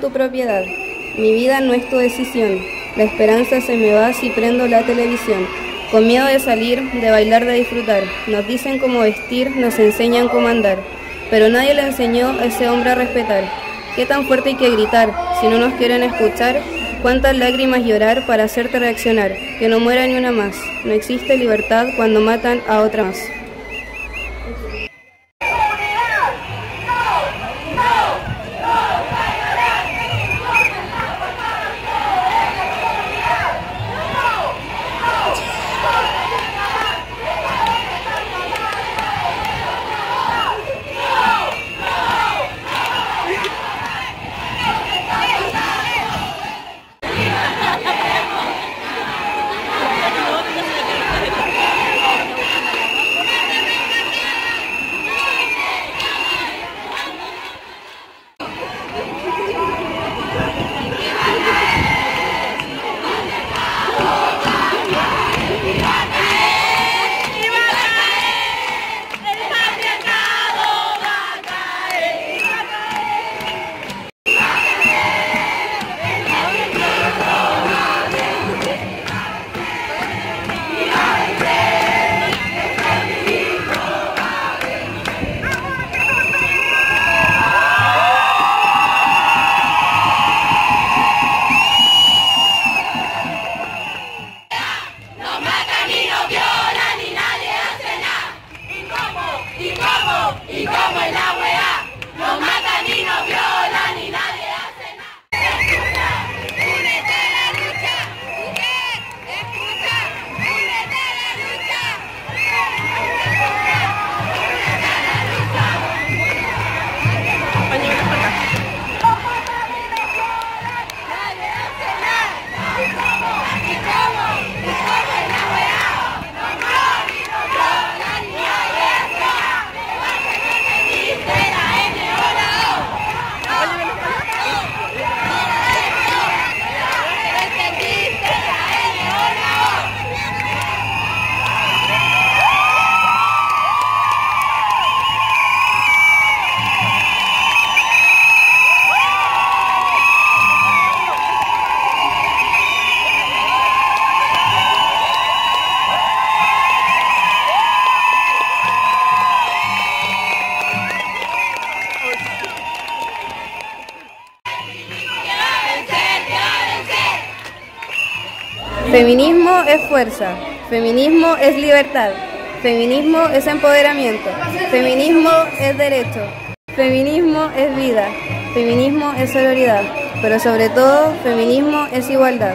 tu propiedad. Mi vida no es tu decisión. La esperanza se me va si prendo la televisión. Con miedo de salir, de bailar, de disfrutar. Nos dicen cómo vestir, nos enseñan cómo andar. Pero nadie le enseñó a ese hombre a respetar. ¿Qué tan fuerte hay que gritar si no nos quieren escuchar? ¿Cuántas lágrimas llorar para hacerte reaccionar? Que no muera ni una más. No existe libertad cuando matan a otra más. Go my way. Feminismo es fuerza, feminismo es libertad, feminismo es empoderamiento, feminismo es derecho, feminismo es vida, feminismo es sororidad, pero sobre todo feminismo es igualdad.